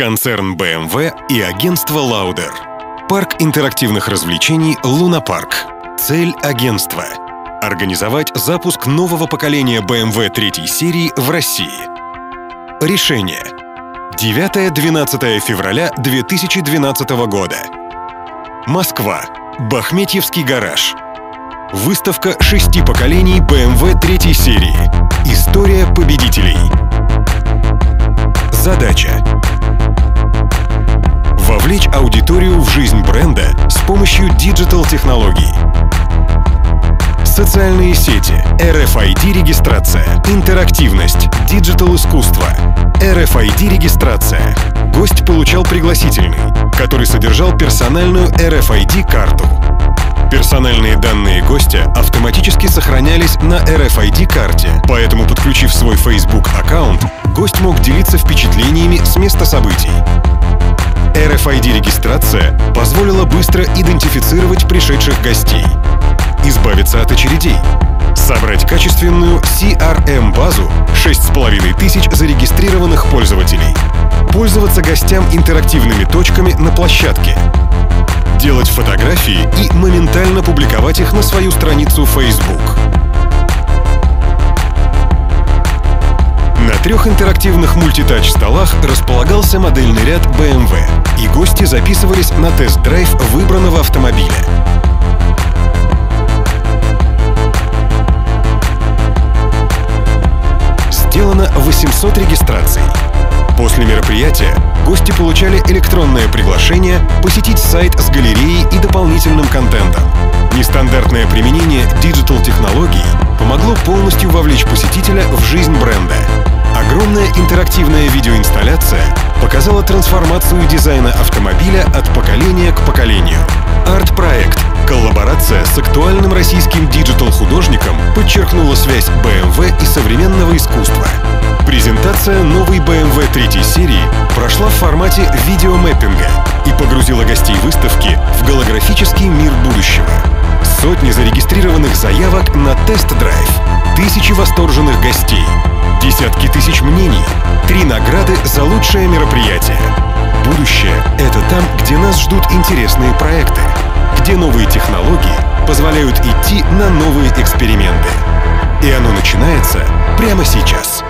Концерн BMW и агентство Lauder. Парк интерактивных развлечений «Лунапарк». Цель агентства – организовать запуск нового поколения BMW третьей серии в России. Решение. 9-12 февраля 2012 года. Москва. Бахметьевский гараж. Выставка шести поколений BMW третьей серии. История победителей. Задача вовлечь аудиторию в жизнь бренда с помощью диджитал-технологий. Социальные сети, RFID-регистрация, интерактивность, диджитал-искусство, RFID-регистрация. Гость получал пригласительный, который содержал персональную RFID-карту. Персональные данные гостя автоматически сохранялись на RFID-карте, поэтому, подключив свой Facebook-аккаунт, гость мог делиться впечатлениями с места событий. RFID-регистрация позволила быстро идентифицировать пришедших гостей, избавиться от очередей, собрать качественную CRM-базу 6,5 тысяч зарегистрированных пользователей, пользоваться гостям интерактивными точками на площадке, делать фотографии и моментально публиковать их на свою страницу Facebook. Трех интерактивных мультитач-столах располагался модельный ряд BMW, и гости записывались на тест-драйв выбранного автомобиля. Сделано 800 регистраций. После мероприятия гости получали электронное приглашение посетить сайт с галереей и дополнительным контентом. Нестандартное применение диджитал-технологий помогло полностью вовлечь посетителя в жизнь бренда. Огромная интерактивная видеоинсталляция показала трансформацию дизайна автомобиля от поколения к поколению. Арт-проект Коллаборация с актуальным российским диджитал-художником подчеркнула связь BMW и современного искусства. Презентация новой BMW третьей серии прошла в формате видеомэппинга и погрузила гостей выставки в голографический мир будущего. Сотни зарегистрированных заявок на тест-драйв, тысячи восторженных гостей, десятки тысяч мнений, три награды за лучшее мероприятие. Будущее — это там, где нас ждут интересные проекты, где новые технологии позволяют идти на новые эксперименты. И оно начинается прямо сейчас.